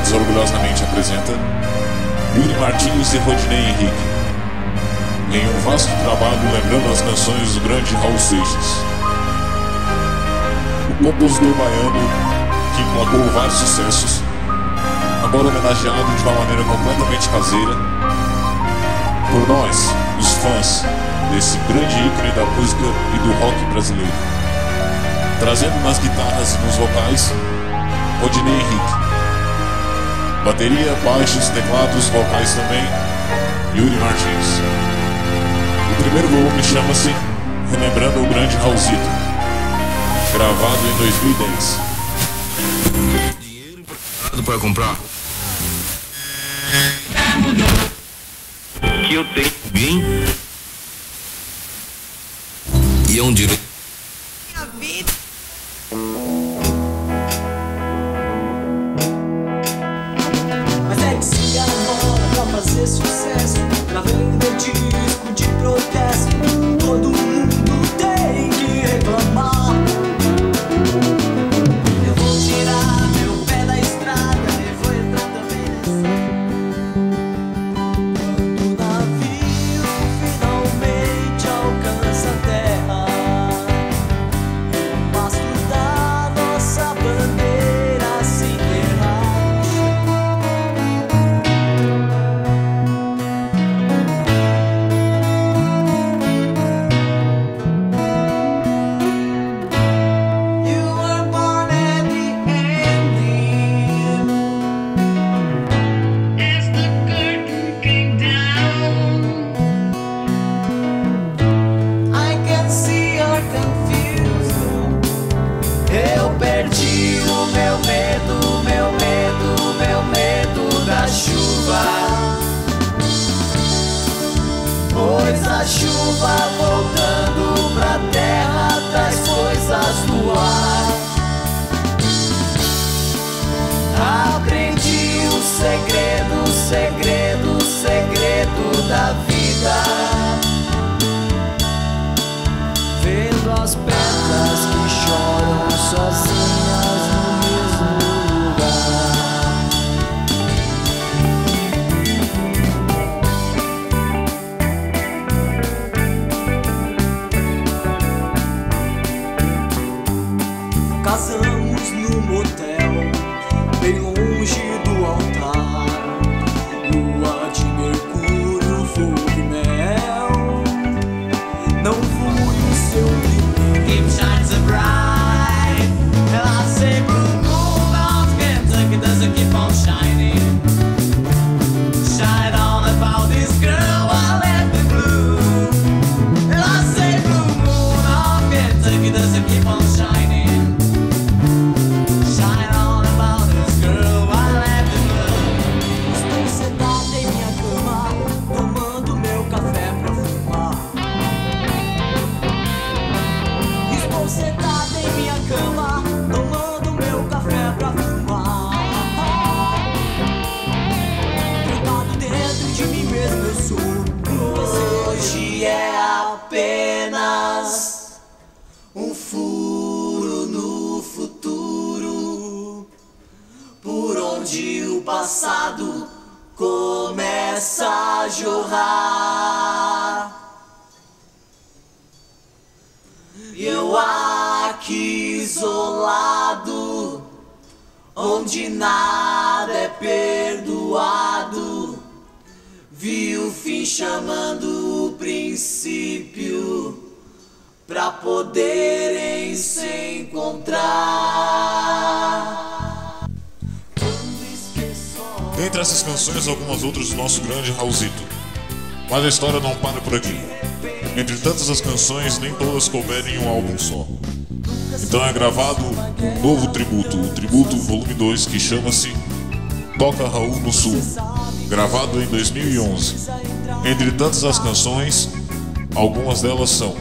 Records orgulhosamente apresenta Yuri Martins e Rodinei Henrique em um vasto trabalho lembrando as canções do grande Raul Seixas. O compositor baiano que emplacou vários sucessos, agora homenageado de uma maneira completamente caseira por nós, os fãs desse grande ícone da música e do rock brasileiro. Trazendo nas guitarras e nos vocais, Rodinei Henrique. Bateria, baixos, teclados, vocais também, Yuri Martins. O primeiro volume chama-se Relembrando o Grande Raulzito, gravado em 2010. Dinheiro emprestado para comprar. Que eu tenho bem. E é um direito. As pedras que choram sozinhas no mesmo lugar. Casamos apenas um furo no futuro, por onde o passado começa a jorrar. Eu aqui isolado, onde nada é perdoado, vi o fim chamando princípio pra poderem se encontrar. Dentre essas canções, algumas outras do nosso grande Raulzito. Mas a história não para por aqui. Entre tantas as canções, nem todas couberem em um álbum só. Então é gravado um novo tributo, o Tributo Volume 2, que chama-se Toca Raul no Sul, gravado em 2011. Entre tantas as canções, algumas delas são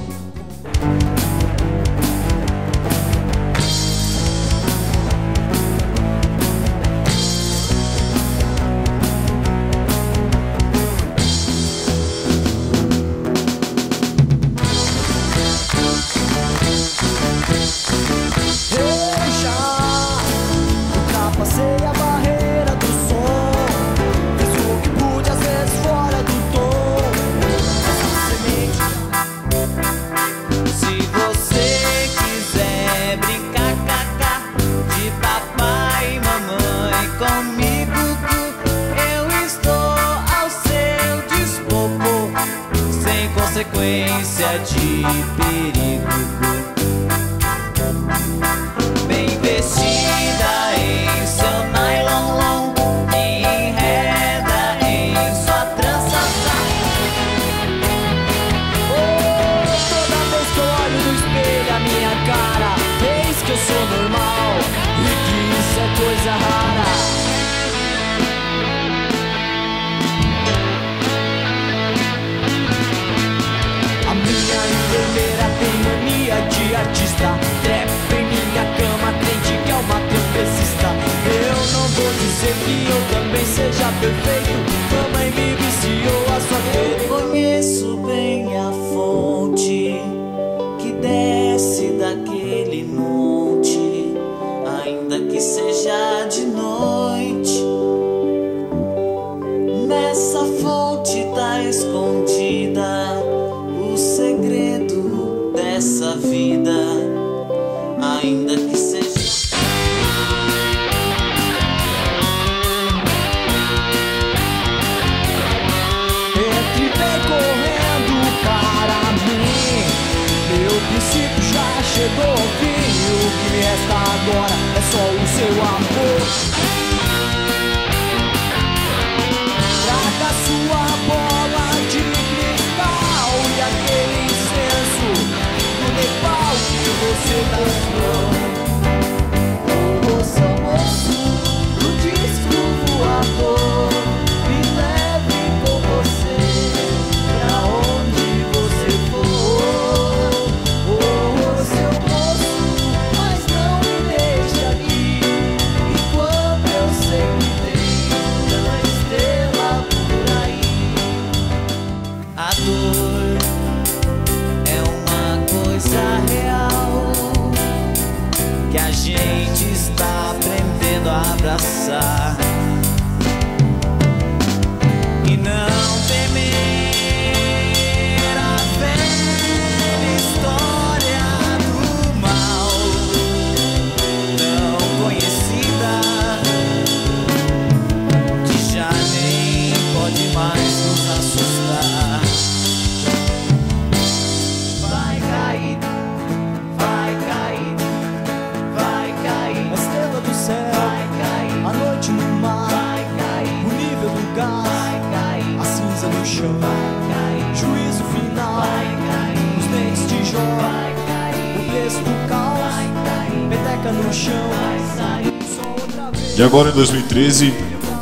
E agora em 2013,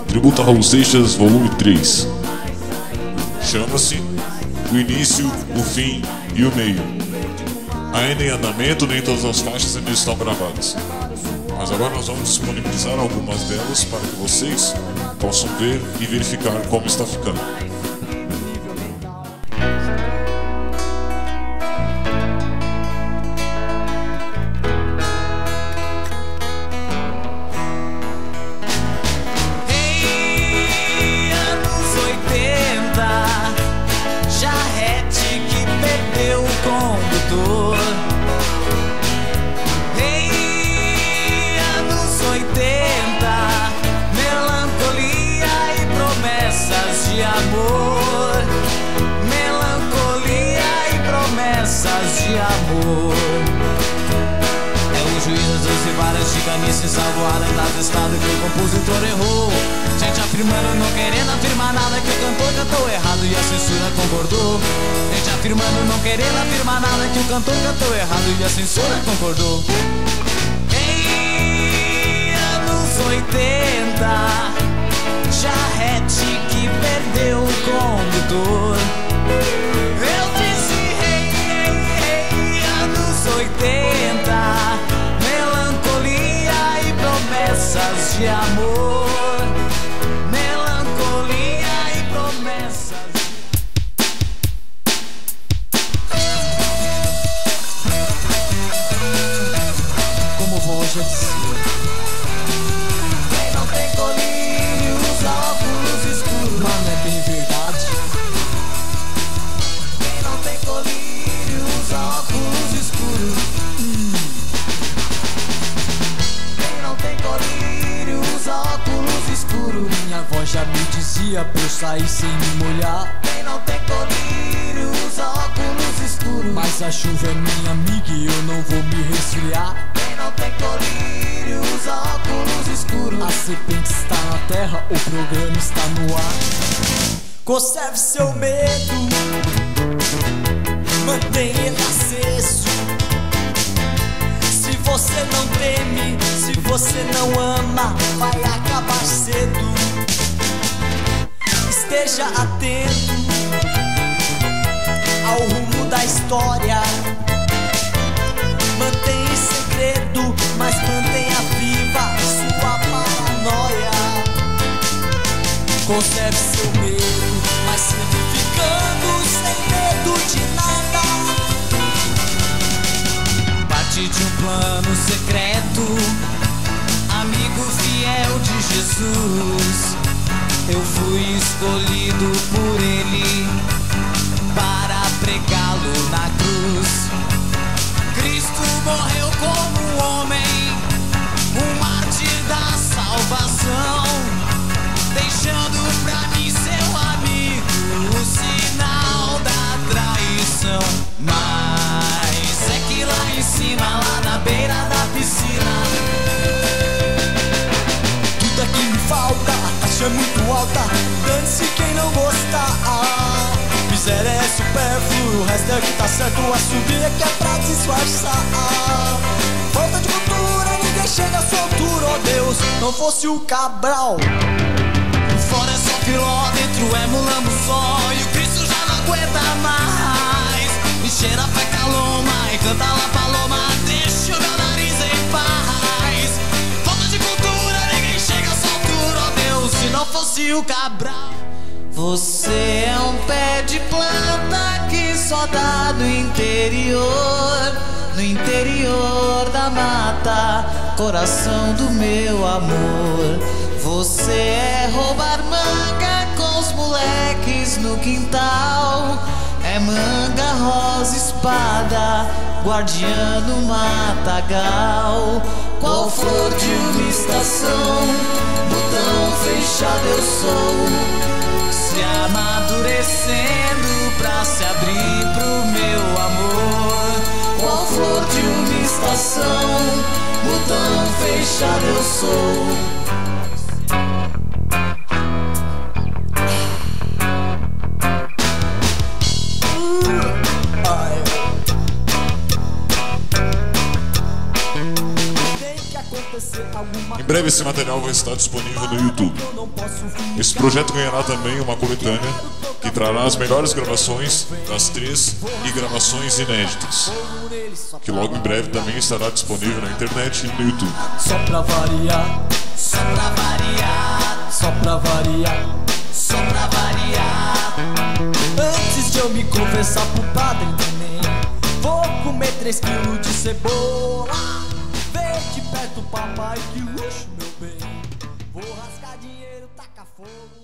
tributo a Raul Seixas, volume 3. Chama-se O Início, o Fim e o Meio. Ainda em andamento, nem todas as faixas ainda estão gravadas. Mas agora nós vamos disponibilizar algumas delas para que vocês possam ver e verificar como está ficando. promessas de amor é juízos e várias de canice salvoaram das estado que o compositor errou. Gente afirmando, não querendo afirmar nada, que o cantor cantou errado e a censura concordou. Gente afirmando, não querendo afirmar nada, que o cantor cantou errado e a censura concordou. Em anos 80, Jarrete que perdeu o condutor. sair sem me molhar. Quem não tem colírio usa óculos escuros. Mas a chuva é minha amiga e eu não vou me resfriar. Quem não tem colírio usa óculos escuros. A serpente está na terra, o programa está no ar. Conserve seu medo, mantenha ele aceso. Se você não teme, se você não ama, vai acabar cedo. Esteja atento ao rumo da história. Mantenha em segredo, mas mantenha viva sua paranoia. Conserve seu medo, mas sempre ficando sem medo de nada. Parte de um plano secreto, amigo fiel de Jesus. Eu fui escolhido por Ele para pregá-lo na cruz. Cristo morreu como um homem, Falta de cultura, ninguém chega à sua altura, oh Deus, não fosse o Cabral. Fora é só filó, dentro é mulambo só, e o Cristo já não aguenta mais. Me cheira a fé caloma e canta lá paloma, deixa o meu nariz em paz. Falta de cultura, ninguém chega à sua altura, oh Deus, se não fosse o Cabral. Você é um pé de planta que só dá no interior, no interior da mata, coração do meu amor. Você é roubar manga com os moleques no quintal. É manga, rosa, espada, guardiano, matagal. Qual flor de uma estação, botão fechado eu sou se amadurecendo uma estação, botão fechado eu sou. Em breve esse material vai estar disponível no YouTube. Esse projeto ganhará também uma coletânea trará as melhores gravações das três e gravações inéditas, que logo em breve também estará disponível na internet e no YouTube. Só pra variar, só pra variar, só pra variar, só pra variar. Antes de eu me confessar pro padre neném, vou comer 3 quilos de cebola. Vê de perto, papai, que luxo, meu bem. Vou rasgar dinheiro, tacar fogo.